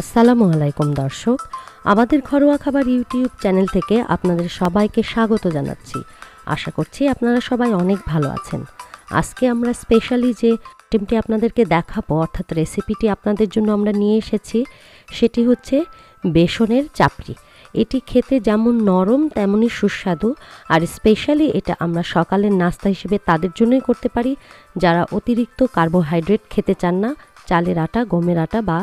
আসসালামু আলাইকুম, দর্শক। আমাদের ঘরোয়া খাবার ইউটিউব চ্যানেল থেকে আপনাদের সবাইকে স্বাগত জানাচ্ছি। আশা করছি আপনারা সবাই অনেক ভালো আছেন। আজকে আমরা স্পেশালি যে টিমটি আপনাদেরকে দেখাবো, অর্থাৎ রেসিপিটি আপনাদের জন্য আমরা নিয়ে এসেছি, সেটি হচ্ছে বেসনের চাপড়ি। এটি খেতে যেমন নরম, তেমনই সুস্বাদু, আর স্পেশালি এটা আমরা সকালের নাস্তা হিসেবে তাদের জন্যই করতে পারি। যারা অতিরিক্ত কার্বোহাইড্রেট খেতে চান না, চালের আটা, গমের আটা বা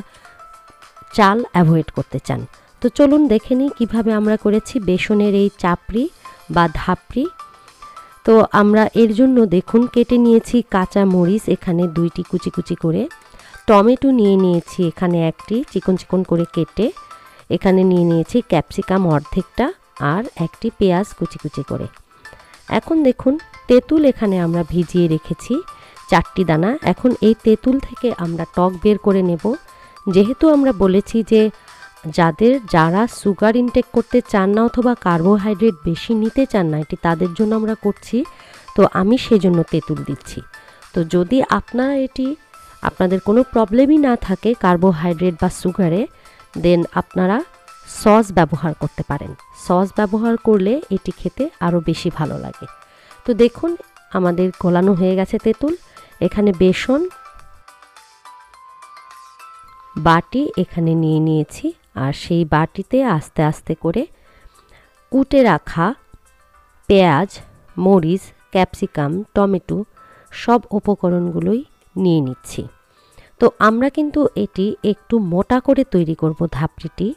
চাল অ্যাভয়েড করতে চান। তো চলুন দেখে নিই কীভাবে আমরা করেছি বেসনের এই চাপড়ি বা ধাপড়ি। তো আমরা এর জন্য দেখুন কেটে নিয়েছি কাঁচা মরিচ, এখানে দুইটি কুচি কুচি করে। টমেটো নিয়ে নিয়েছি, এখানে একটি চিকন চিকন করে কেটে। এখানে নিয়ে নিয়েছি ক্যাপসিকাম অর্ধেকটা আর একটি পেঁয়াজ কুচি কুচি করে। এখন দেখুন তেঁতুল এখানে আমরা ভিজিয়ে রেখেছি চারটি দানা। এখন এই তেঁতুল থেকে আমরা টক বের করে নেব। যেহেতু আমরা বলেছি যে যাদের যারা সুগার ইনটেক করতে চান না অথবা কার্বোহাইড্রেট বেশি নিতে চান না, এটি তাদের জন্য আমরা করছি। তো আমি সেজন্য তেঁতুল দিচ্ছি। তো যদি আপনারা এটি, আপনাদের কোনো প্রবলেমই না থাকে কার্বোহাইড্রেট বা সুগারে দেন আপনারা সস ব্যবহার করতে পারেন। সস ব্যবহার করলে এটি খেতে আরও বেশি ভালো লাগে। তো দেখুন, আমাদের গলানো হয়ে গেছে তেঁতুল। এখানে বেসন বাটি এখানে নিয়ে নিয়েছি আর সেই বাটিতে আস্তে আস্তে করে কুটে রাখা পেঁয়াজ, মরিচ, ক্যাপসিকাম, টমেটো সব উপকরণগুলোই নিয়ে নিচ্ছি। তো আমরা কিন্তু এটি একটু মোটা করে তৈরি করব ধাপড়িটি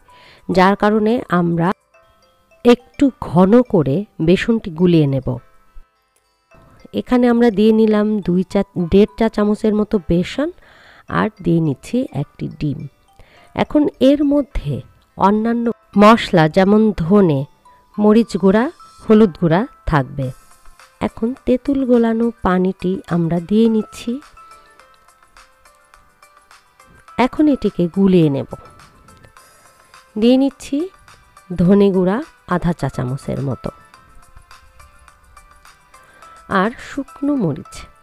যার কারণে আমরা একটু ঘন করে বেসনটি গুলিয়ে নেব। এখানে আমরা দিয়ে নিলাম দুই চা, দেড় চা চামচের মতো বেসন আর দিয়ে নিচ্ছি একটি ডিম। এখন এর মধ্যে অন্যান্য মশলা যেমন ধনে, মরিচ গুঁড়া, হলুদ গুঁড়া থাকবে। এখন তেঁতুল গোলানো পানিটি আমরা দিয়ে নিচ্ছি। এখন এটিকে গুলিয়ে নেব। দিয়ে নিচ্ছি ধনে গুঁড়া আধা চা চামচের মতো। আর শুকনো মরিচ।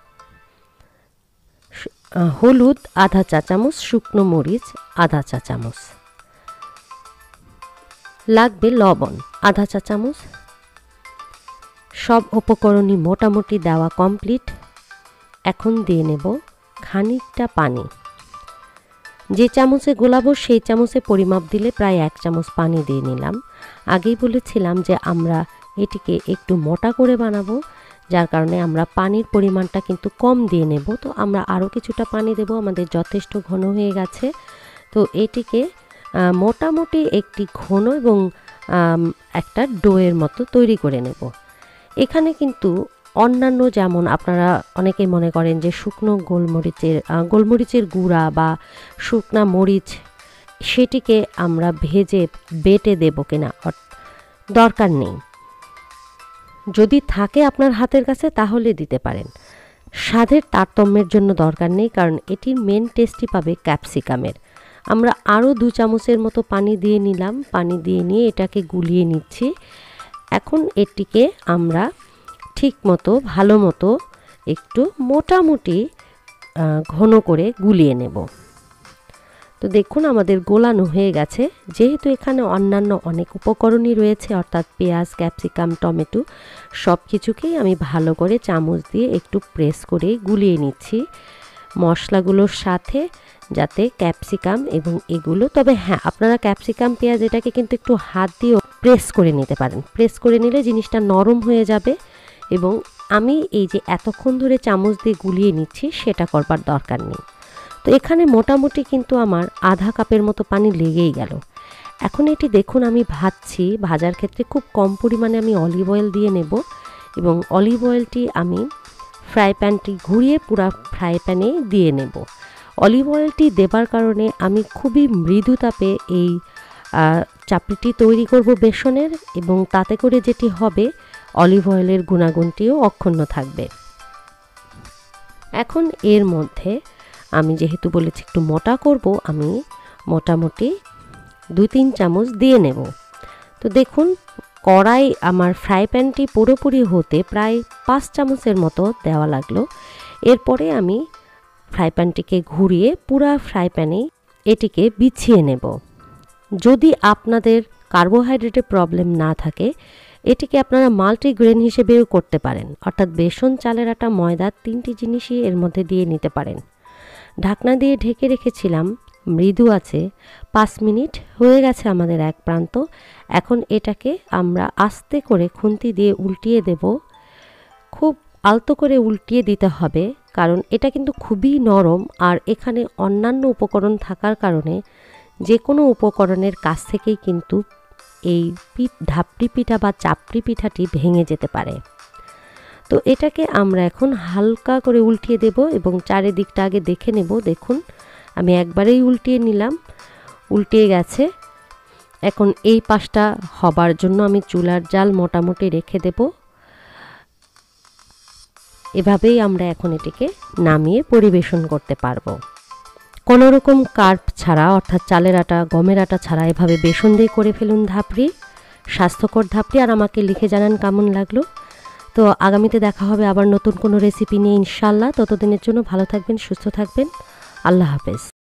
হলুদ, আধা চা চামচ শুকনো মরিচ, আধা চা চামচ লাগবে লবণ, আধা চা চামচ সব উপকরণই মোটামুটি দেওয়া কমপ্লিট। এখন দিয়ে নেব খানিকটা পানি। যে চামচে গোলাবো, সেই চামচে পরিমাপ দিলে প্রায় এক চামচ পানি দিয়ে নিলাম। আগেই বলেছিলাম যে আমরা এটিকে একটু মোটা করে বানাবো। যার কারণে আমরা পানির পরিমাণটা কিন্তু কম দিয়ে নেব। তো আমরা আরও কিছুটা পানি দেব, আমাদের যথেষ্ট ঘন হয়ে গেছে। তো এটিকে মোটামুটি একটি ঘন এবং একটা ডোয়ের মতো তৈরি করে নেব। এখানে কিন্তু অন্যান্য যেমন আপনারা অনেকেই মনে করেন যে শুকনো গোলমরিচের গোলমরিচের গুঁড়া বা শুকনা মরিচ, সেটিকে আমরা ভেজে বেটে দেব কিনা দরকার নেই। যদি থাকে আপনার হাতের কাছে, তাহলে দিতে পারেন। স্বাদের তারতম্যের জন্য দরকার নেই, কারণ এটির মেন টেস্টই পাবে ক্যাপসিকামের আমরা আরও দু চামচের মতো পানি দিয়ে নিলাম। পানি দিয়ে নিয়ে এটাকে গুলিয়ে নিচ্ছি। এখন এটিকে আমরা ঠিক মতো, ভালো মতো একটু মোটামুটি ঘন করে গুলিয়ে নেব। তো দেখুন, আমাদের গোলানো হয়ে গেছে। যেহেতু এখানে অন্যান্য অনেক উপকরণই রয়েছে, অর্থাৎ পেঁয়াজ, ক্যাপসিকাম, টমেটো সব কিছুকেই আমি ভালো করে চামচ দিয়ে একটু প্রেস করে গুলিয়ে নিচ্ছি মশলাগুলোর সাথে যাতে ক্যাপসিকাম এবং এগুলো, তবে হ্যাঁ আপনারা ক্যাপসিকাম, পেঁয়াজ এটাকে কিন্তু একটু হাত দিয়েও প্রেস করে নিতে পারেন। প্রেস করে নিলে জিনিসটা নরম হয়ে যাবে এবং আমি এই যে এতক্ষণ ধরে চামচ দিয়ে গুলিয়ে নিচ্ছি, সেটা করবার দরকার নেই। তো এখানে মোটামুটি কিন্তু আমার আধা কাপের মতো পানি লেগেই গেল। এখন এটি দেখুন আমি ভাজছি, ভাজার ক্ষেত্রে খুব কম পরিমাণে আমি অলিভ অয়েল দিয়ে নেব এবং অলিভ অয়েলটি আমি ফ্রাই প্যানটি ঘুরিয়ে পুরো ফ্রাই প্যানে দিয়ে নেব। অলিভ অয়েলটি দেবার কারণে আমি খুবই মৃদু তাপে এই চাপড়িটি তৈরি করব বেসনের এবং তাতে করে যেটি হবে অলিভ অয়েলের গুণাগুণটিও অক্ষুণ্ণ থাকবে। এখন এর মধ্যে আমি যেহেতু বলেছি একটু মোটা করব, আমি মোটামুটি দুই তিন চামচ দিয়ে নেব। তো দেখুন, কড়াই আমার ফ্রাই প্যানটি পুরোপুরি হতে প্রায় পাঁচ চামচের মতো দেওয়া লাগল। এরপরে আমি ফ্রাই প্যানটিকে ঘুরিয়ে পুরা ফ্রাই প্যানে এটিকে বিছিয়ে নেব। যদি আপনাদের কার্বোহাইড্রেটের প্রবলেম না থাকে, এটিকে আপনারা মাল্টিগ্রেন হিসেবেও করতে পারেন। অর্থাৎ বেসন, চালের আটা, ময়দা তিনটি জিনিসই এর মধ্যে দিয়ে নিতে পারেন। ঢাকনা দিয়ে ঢেকে রেখেছিলাম, মৃদু আছে, পাঁচ মিনিট হয়ে গেছে আমাদের এক প্রান্ত, এখন এটাকে আমরা আস্তে করে খুন্তি দিয়ে উল্টিয়ে দেব। খুব আলতো করে উল্টিয়ে দিতে হবে, কারণ এটা কিন্তু খুবই নরম আর এখানে অন্যান্য উপকরণ থাকার কারণে যে কোনো উপকরণের কাছ থেকেই কিন্তু এই পিঠ ধাপড়ি পিঠা বা চাপড়ি পিঠাটি ভেঙে যেতে পারে। তো এটাকে আমরা এখন হালকা করে উল্টিয়ে দেব এবং চারিদিকটা আগে দেখে নেব, দেখুন। আমি একবারেই উল্টিয়ে নিলাম, উল্টিয়ে গেছে। এখন এই পাশটা হবার জন্য আমি চুলার জাল মোটামুটি রেখে দেব। এভাবেই আমরা এখন এটিকে নামিয়ে পরিবেশন করতে পারব। কোনো রকম কার্প ছাড়া, অর্থাৎ চালের আটা, গমের আটা ছাড়া এভাবে বেসন দিয়ে করে ফেলুন ধাপড়ি। স্বাস্থ্যকর ধাপড়ি। আর আমাকে লিখে জানান কেমন লাগল। তো আগামীতে দেখা হবে আবার নতুন কোনো রেসিপি নিয়ে ইনশাল্লাহ ততদিনের জন্য ভালো থাকবেন, সুস্থ থাকবেন। আল্লাহ হাফেজ।